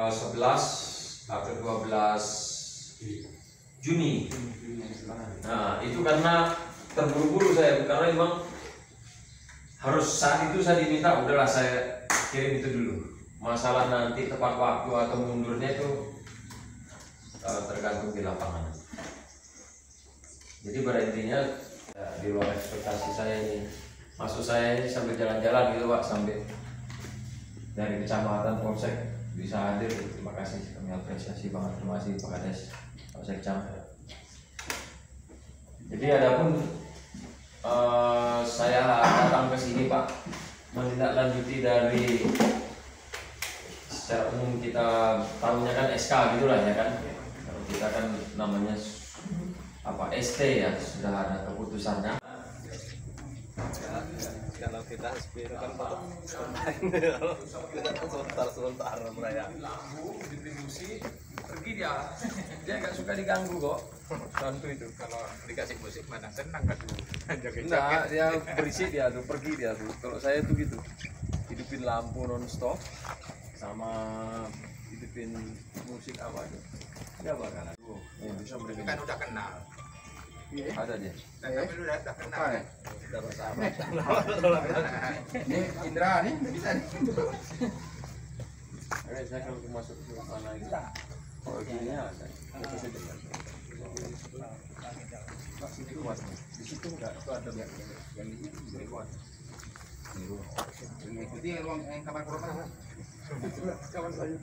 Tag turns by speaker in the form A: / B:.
A: tanggal 11 atau 12 Juni. Nah, itu karena terburu-buru saya karena memang harus saat itu saya diminta udahlah saya kirim itu dulu. Masalah nanti tepat waktu atau mundurnya itu eh, tergantung di lapangan. Jadi pada intinya ya, di luar ekspektasi saya ini masuk saya ini sambil jalan-jalan gitu pak sambil dari kecamatan polsek bisa hadir. Terima kasih kami apresiasi banget. Terima kasih Pak Kades. Polsek Cam jadi adapun eh, saya datang ke sini Pak menindaklanjuti dari secara umum kita tahunya kan SK gitulah ya kan? Kalau kita kan namanya apa ST ya sudah ada keputusannya
B: kalau kita SPR kan tetap kan sebentar sebentar mereka
A: lampu distribusi pergi dia dia nggak suka diganggu kok
B: tentu itu kalau dikasih musik mana senang kan joget
A: Enggak, dia berisik dia tuh, pergi dia tuh. Kalau saya tuh gitu, hidupin lampu non stop sama hidupin musik apa aja. Enggak bakalan. Ya, bisa
B: kan udah kenal
A: ada dia.
B: dan kami udah udah kenal udah bersama
C: Ini Indra nih, bisa nih.
A: Oke, saya kalau masuk ke mana itu. Oh, gini ya. Itu kuat. Di situ enggak, itu ada yang yang ini kuat.
C: Mengikuti ruang yang kamar.
A: Kawan saya.